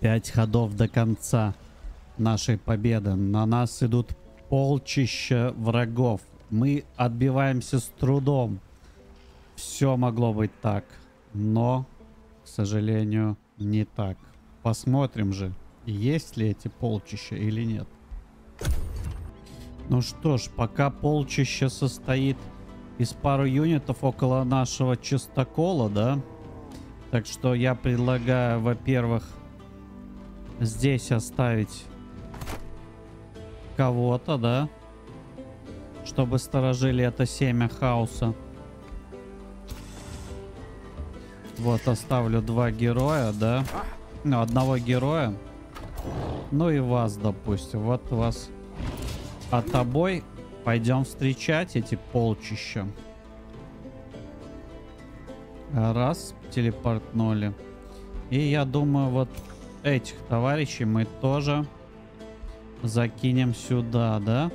Пять ходов до конца нашей победы. На нас идут полчища врагов. Мы отбиваемся с трудом. Все могло быть так. Но, к сожалению, не так. Посмотрим же, есть ли эти полчища или нет. Ну что ж, пока полчища состоит из пару юнитов около нашего чистокола, да? Так что я предлагаю, во-первых, здесь оставить кого-то, да? Чтобы сторожили это семя хаоса. Вот, оставлю два героя, да? Ну, одного героя. Ну и вас, допустим. Вот вас. А тобой пойдем встречать эти полчища. Раз, телепортнули. И я думаю, вот этих товарищей мы тоже закинем сюда, да?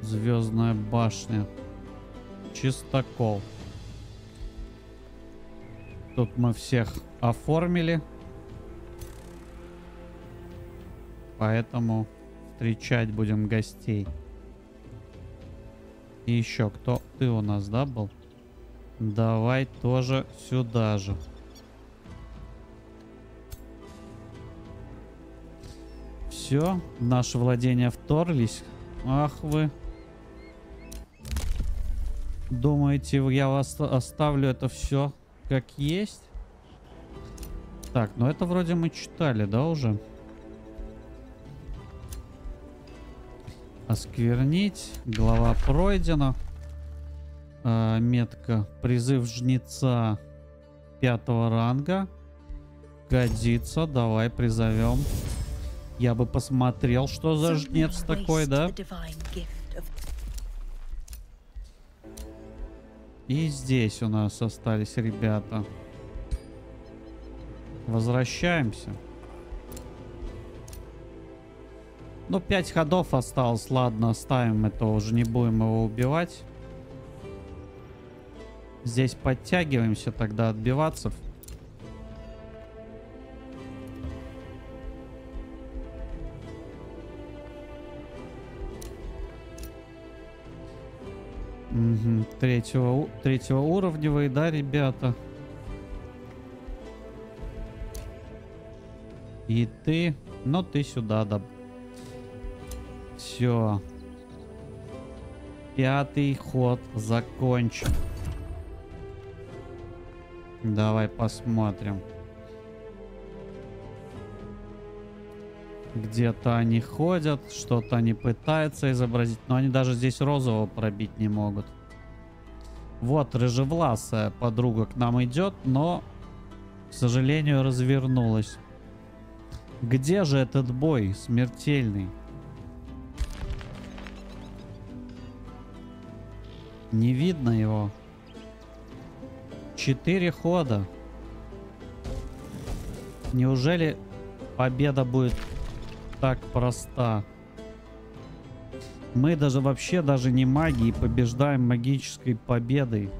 Звездная башня. Чистокол. Тут мы всех оформили. Поэтому встречать будем гостей. И еще кто? Ты у нас, да, был? Давай тоже сюда же. Все, в наше владение вторглись. Ах вы. Думаете, я вас оставлю это все как есть? Так, ну это вроде мы читали, да, уже? Осквернить. Глава пройдена. Э, метка. Призыв жнеца пятого ранга. Годится. Давай призовем. Я бы посмотрел, что за жнец такой, да? И здесь у нас остались ребята. Возвращаемся. Ну, 5 ходов осталось. Ладно, оставим это. Уже не будем его убивать. Здесь подтягиваемся тогда отбиваться. Третьего, третьего уровневые, да, ребята? И ты... Ну, ты сюда, да. Все. Пятый ход закончен. Давай посмотрим. Где-то они ходят, что-то они пытаются изобразить, но они даже здесь розового пробить не могут. Вот, рыжевласая подруга к нам идет, но, к сожалению, развернулась. Где же этот бой смертельный? Не видно его. Четыре хода. Неужели победа будет так проста. Мы даже вообще даже не маги и побеждаем магической победой.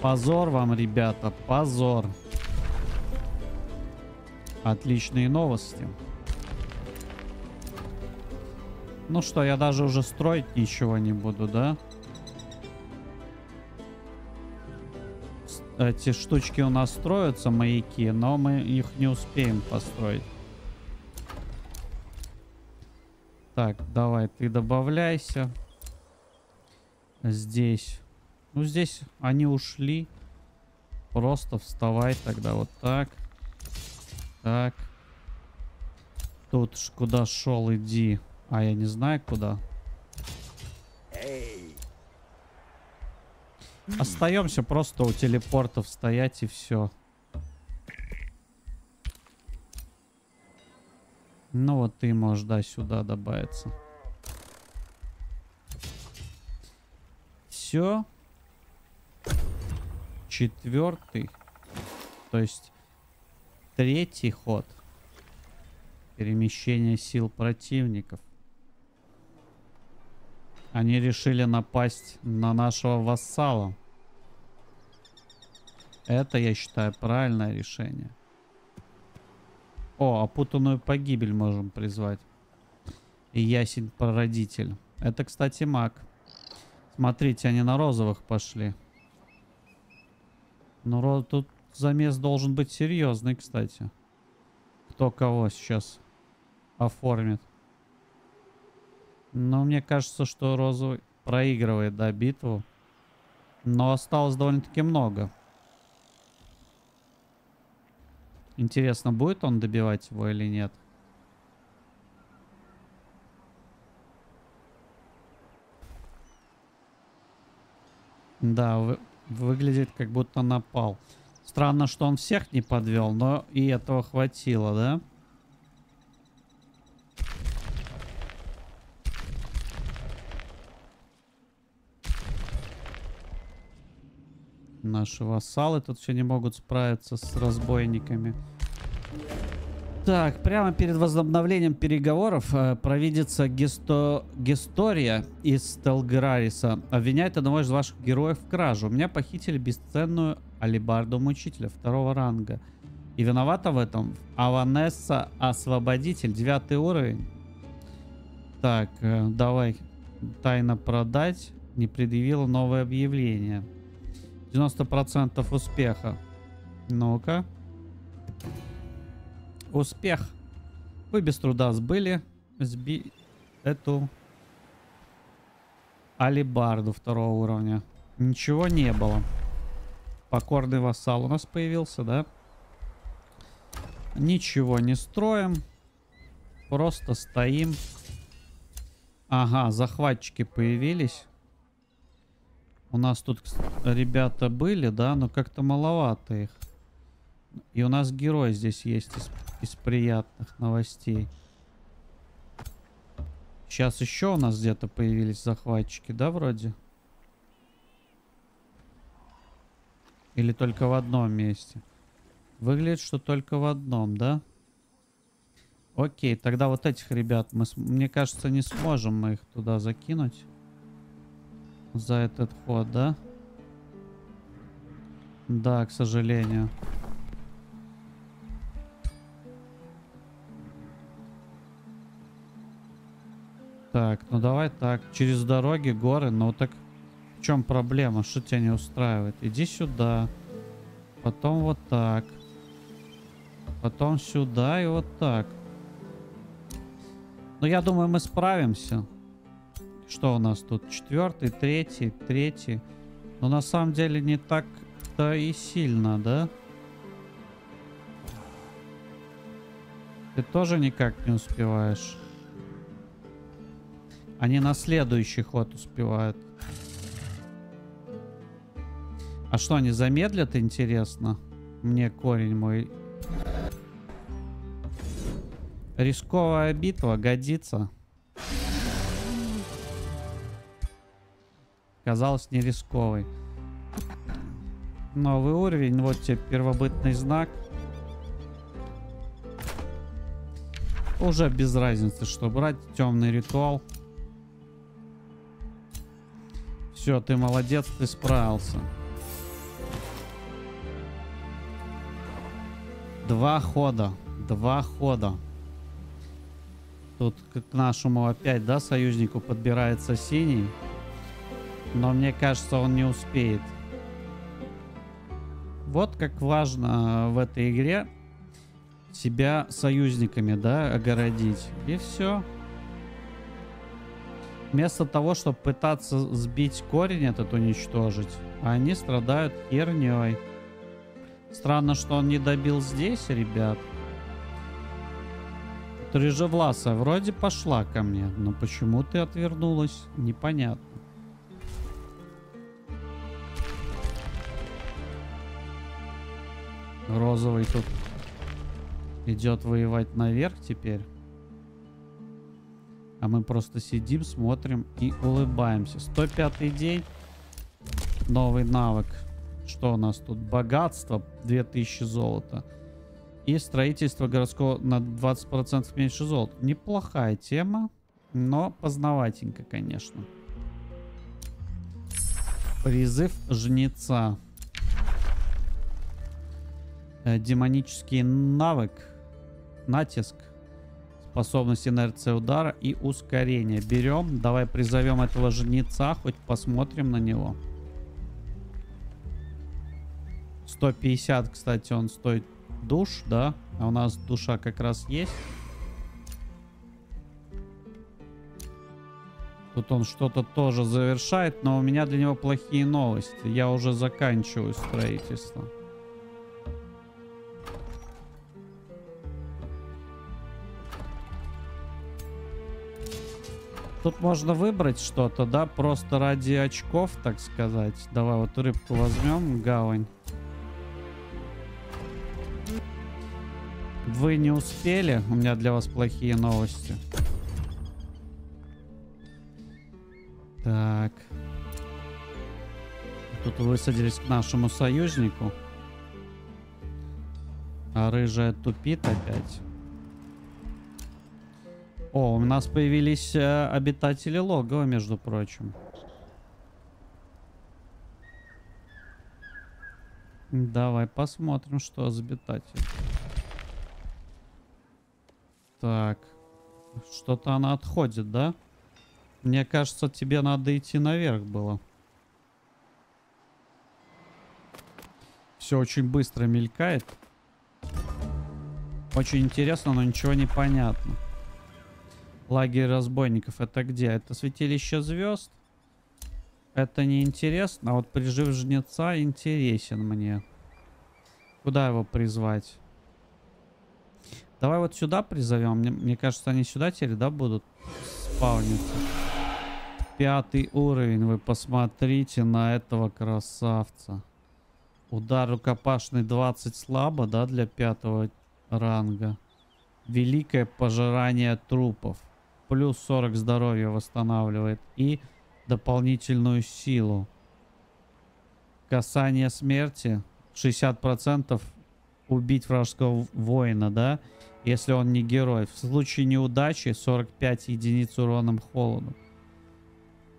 Позор вам, ребята, позор. Отличные новости. Ну что, я даже уже строить ничего не буду, да? Эти штучки у нас строятся, маяки, но мы их не успеем построить. Так, давай, ты добавляйся. Здесь. Ну, здесь они ушли. Просто вставай тогда вот так. Так. Тут куда шел, иди. А я не знаю куда. Остаемся просто у телепортов стоять и все. Ну вот ты можешь, да, сюда добавиться. Все. Четвертый. То есть третий ход. Перемещение сил противников. Они решили напасть на нашего вассала. Это, я считаю, правильное решение. О, опутанную погибель можем призвать. И ясень прародитель. Это, кстати, маг. Смотрите, они на розовых пошли. Ну, тут замес должен быть серьезный, кстати. Кто кого сейчас оформит. Но мне кажется, что розовый проигрывает, да, битву. Но осталось довольно-таки много. Интересно, будет он добивать его или нет? Да, вы- выглядит как будто напал. Странно, что он всех не подвел, но и этого хватило, да? Наши вассалы тут все не могут справиться с разбойниками. Так, прямо перед возобновлением переговоров э, провидится Гесто... Гестория из Телграриса обвиняет одного из ваших героев в краже. У меня похитили бесценную алибарду мучителя второго ранга. И виновата в этом Аванесса Освободитель, девятый уровень. Так, э, давай тайно продать. Не предъявила новое объявление. 90% успеха. Ну-ка. Успех. Вы без труда сбыли сби эту алибарду второго уровня. Ничего не было. Покорный вассал у нас появился, да? Ничего не строим. Просто стоим. Ага, захватчики появились. У нас тут ребята были, да, но как-то маловато их. И у нас герой здесь есть из, из приятных новостей. Сейчас еще у нас где-то появились захватчики, да, вроде? Или только в одном месте? Выглядит, что только в одном, да? Окей, тогда вот этих ребят мы, мне кажется, не сможем мы их туда закинуть. За этот ход, да? Да, к сожалению. Так, ну давай так. Через дороги, горы. Ну так в чем проблема? Что тебя не устраивает? Иди сюда. Потом вот так. Потом сюда и вот так. Ну я думаю, мы справимся. Что у нас тут? Четвертый, третий, третий. Но на самом деле не так-то и сильно, да? Ты тоже никак не успеваешь. Они на следующий ход успевают. А что, они замедлят, интересно? Мне корень мой. Рисковая битва годится. Казалось не рисковый. Новый уровень, вот тебе первобытный знак. Уже без разницы, что брать. Темный ритуал. Все, ты молодец, ты справился. Два хода. Два хода. Тут к нашему опять, да, союзнику подбирается синий. Но мне кажется, он не успеет. Вот как важно э, в этой игре себя союзниками, да, огородить. И все. Вместо того, чтобы пытаться сбить корень этот уничтожить, они страдают херней. Странно, что он не добил здесь, ребят. Вот Рыжевласая вроде пошла ко мне, но почему ты отвернулась? Непонятно. Розовый тут идет воевать наверх теперь. А мы просто сидим, смотрим и улыбаемся. 105 день. Новый навык. Что у нас тут? Богатство. 2000 золота. И строительство городского на 20% меньше золота. Неплохая тема, но познаватенько, конечно. Призыв жнеца. Э, демонический навык. натиск, способность инерция удара и ускорение. Берем, давай призовем этого жнеца, хоть посмотрим на него. 150, кстати, он стоит душ, да? А у нас душа как раз есть. Тут он что-то тоже завершает, но у меня для него плохие новости. Я уже заканчиваю строительство. Тут можно выбрать что-то, да, просто ради очков, так сказать. Давай вот рыбку возьмем, гавань. Вы не успели, у меня для вас плохие новости. Так. Тут высадились к нашему союзнику. А рыжая тупит опять. О, у нас появились э, обитатели логова, между прочим. Давай посмотрим, что за обитатель. Так. Что-то она отходит, да? Мне кажется, тебе надо идти наверх было. Все очень быстро мелькает. Очень интересно, но ничего не понятно. Лагерь разбойников это где? Это святилище звезд? Это не интересно, а вот прижив жнеца интересен мне. Куда его призвать? Давай вот сюда призовем. Мне, мне кажется, они сюда теперь, да, будут спавниться. Пятый уровень. Вы посмотрите на этого красавца. Удар рукопашный 20 слабо, да, для пятого ранга. Великое пожирание трупов. Плюс 40 здоровья восстанавливает. И дополнительную силу. Касание смерти. 60% убить вражеского воина, да? Если он не герой. В случае неудачи 45 единиц уроном холоду.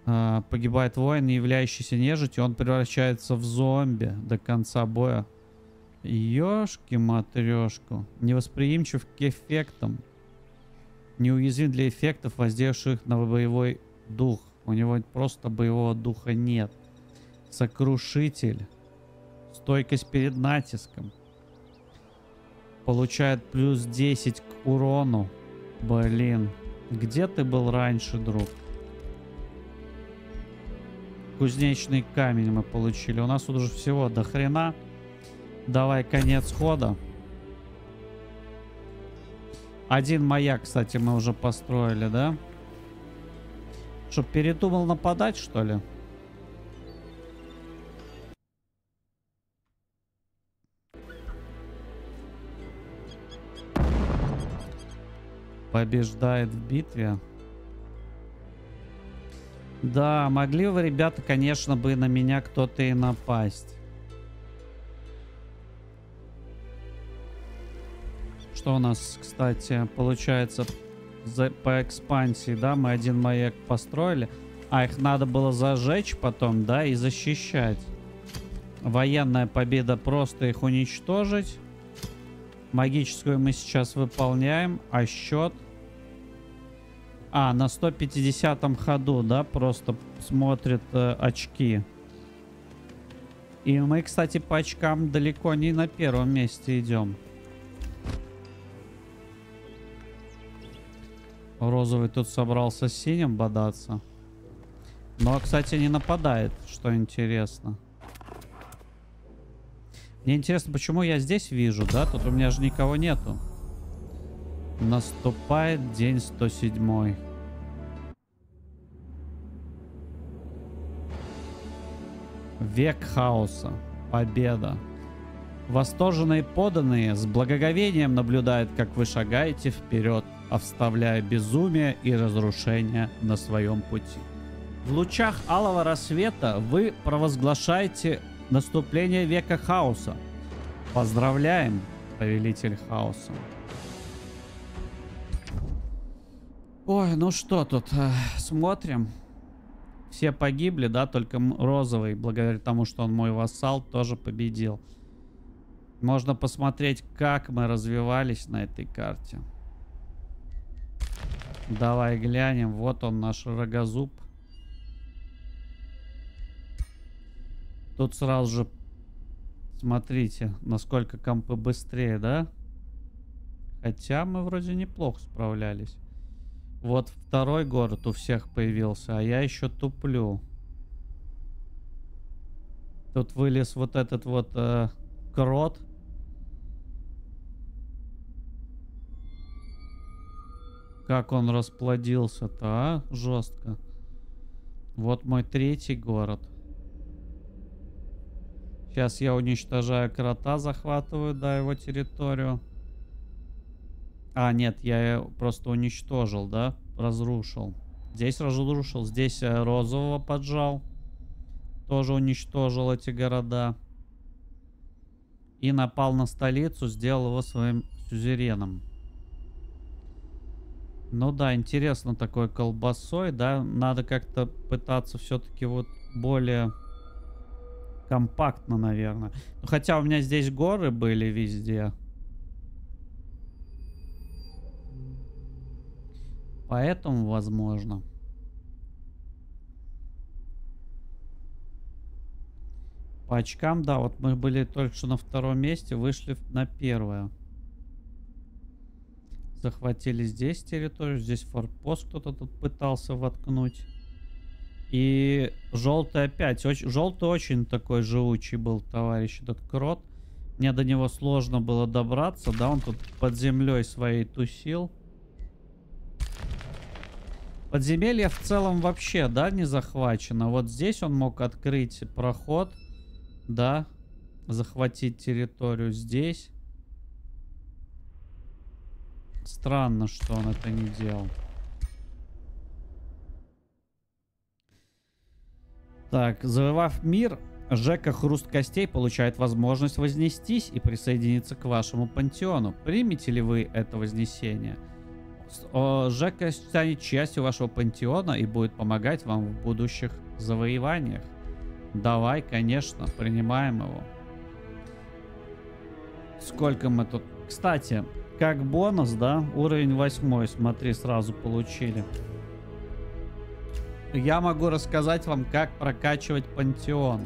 А, погибает воин, являющийся нежитью, он превращается в зомби до конца боя. Ёшки-матрешку. Невосприимчив к эффектам. Неуязвим для эффектов, воздействующих на боевой дух. У него просто боевого духа нет. Сокрушитель. Стойкость перед натиском. Получает плюс 10 к урону. Блин. Где ты был раньше, друг? Кузнечный камень мы получили. У нас тут уже всего до хрена. Давай конец хода. Один маяк, кстати, мы уже построили, да? Чтоб передумал нападать, что ли? Побеждает в битве. Да, могли вы, ребята, конечно, бы на меня кто-то и напасть. Что у нас, кстати, получается за, по экспансии, да? Мы один маяк построили. А их надо было зажечь потом, да, и защищать. Военная победа просто их уничтожить. Магическую мы сейчас выполняем, а счет а, на 150 ходу, да, просто смотрит э, очки. И мы, кстати, по очкам далеко не на первом месте идем. Розовый тут собрался с синим бодаться. Но, кстати, не нападает, что интересно. Мне интересно, почему я здесь вижу, да? Тут у меня же никого нету. Наступает день 107. Век хаоса. Победа. Восторженные поданные с благоговением наблюдают, как вы шагаете вперед, оставляя безумие и разрушение на своем пути. В лучах алого рассвета вы провозглашаете наступление века хаоса. Поздравляем, повелитель хаоса. Ой, ну что тут, э, смотрим. Все погибли, да, только розовый, благодаря тому, что он мой вассал, тоже победил. Можно посмотреть, как мы развивались на этой карте. Давай глянем. Вот он, наш рогозуб. Тут сразу же смотрите, насколько компы быстрее, да? Хотя мы вроде неплохо справлялись. Вот второй город у всех появился, а я еще туплю. Тут вылез вот этот вот э, крот. Как он расплодился-то, а? Жестко. Вот мой третий город. Сейчас я уничтожаю крота, захватываю, да, его территорию. А, нет, я просто уничтожил, да? Разрушил. Здесь разрушил, здесь э, розового поджал. Тоже уничтожил эти города. И напал на столицу, сделал его своим сюзереном. Ну да, интересно такой колбасой, да? Надо как-то пытаться все-таки вот более компактно, наверное. Хотя у меня здесь горы были везде. Поэтому возможно. По очкам, да, вот мы были только что на втором месте, вышли на первое. Захватили здесь территорию, здесь форпост кто-то тут пытался воткнуть. И желтый опять, очень, желтый очень такой живучий был товарищ этот крот. Мне до него сложно было добраться, да, он тут под землей своей тусил. Подземелье в целом вообще, да, не захвачено. Вот здесь он мог открыть проход, да, захватить территорию здесь. Странно, что он это не делал. Так, завоевав мир, Жека Хруст Костей получает возможность вознестись и присоединиться к вашему пантеону. Примете ли вы это вознесение? Жека станет частью вашего пантеона и будет помогать вам в будущих завоеваниях. Давай, конечно, принимаем его. Сколько мы тут... Кстати, как бонус, да, уровень восьмой, смотри, сразу получили. Я могу рассказать вам, как прокачивать пантеон.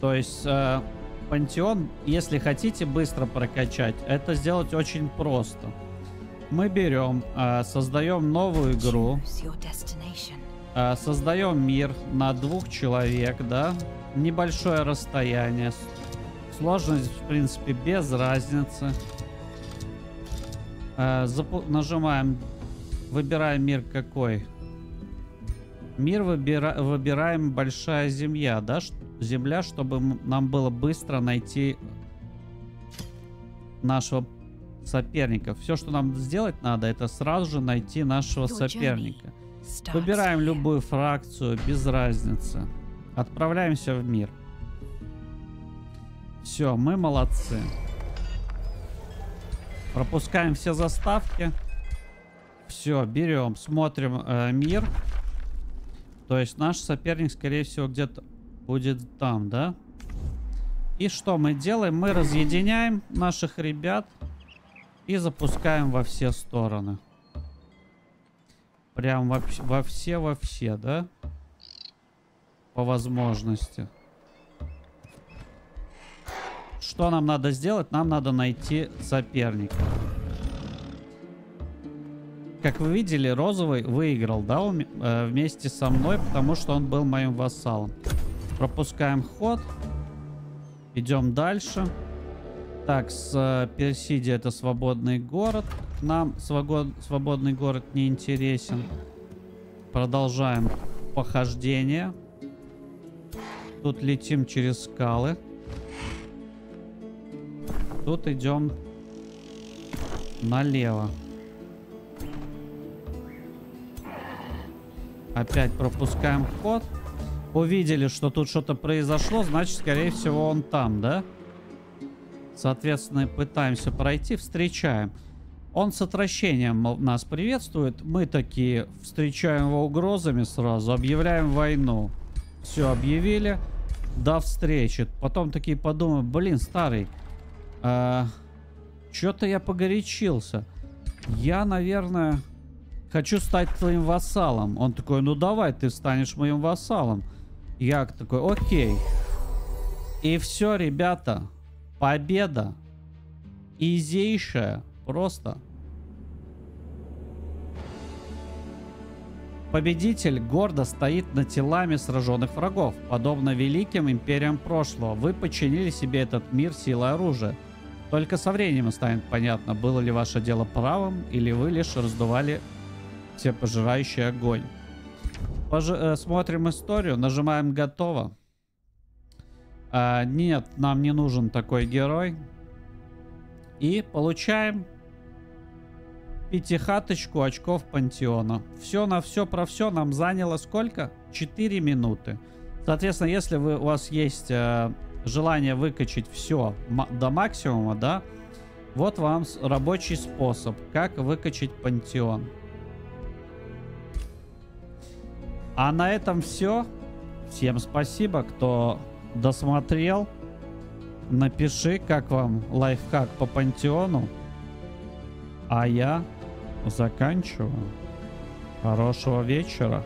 То есть... Э, Пантеон, если хотите быстро прокачать, это сделать очень просто. Мы берем, э, создаем новую игру, э, создаем мир на двух человек, да, небольшое расстояние, сложность, в принципе, без разницы. Э, нажимаем, выбираем мир какой. Мир выбира выбираем большая земля, да, земля, чтобы нам было быстро найти нашего соперника. Все, что нам сделать надо, это сразу же найти нашего соперника. Выбираем любую фракцию, без разницы. Отправляемся в мир. Все, мы молодцы. Пропускаем все заставки. Все, берем, смотрим э, мир. То есть наш соперник, скорее всего, где-то будет там, да? И что мы делаем? Мы разъединяем наших ребят и запускаем во все стороны. Прям во, во все, во все, да? По возможности. Что нам надо сделать? Нам надо найти соперника. Как вы видели, Розовый выиграл, да, э, вместе со мной, потому что он был моим вассалом. Пропускаем ход. Идем дальше. Так, с э, Персиди это свободный город. Нам свобод, свободный город не интересен. Продолжаем похождение. Тут летим через скалы. Тут идем налево. Опять пропускаем ход. Увидели, что тут что-то произошло, значит, скорее всего, он там, да? Соответственно, пытаемся пройти, встречаем. Он с отвращением нас приветствует. Мы такие встречаем его угрозами сразу, объявляем войну. Все, объявили. до встречи. Потом такие подумаю, блин, старый, а, что-то я погорячился. Я, наверное, хочу стать твоим вассалом. Он такой, ну давай, ты станешь моим вассалом. Я такой, окей. И все, ребята, победа. Изейшая. Просто. Победитель гордо стоит над телами сраженных врагов. Подобно великим империям прошлого, вы подчинили себе этот мир силой оружия. Только со временем станет понятно, было ли ваше дело правым, или вы лишь раздували все пожирающий огонь. Пож... Э, смотрим историю, нажимаем «Готово». А, нет, нам не нужен такой герой. И получаем пятихаточку очков пантеона. Все на все про все нам заняло сколько? 4 минуты. Соответственно, если вы, у вас есть э, желание выкачать все до максимума, да, вот вам рабочий способ, как выкачать пантеон. А на этом все. Всем спасибо, кто досмотрел. Напиши, как вам лайфхак по пантеону. А я заканчиваю. Хорошего вечера.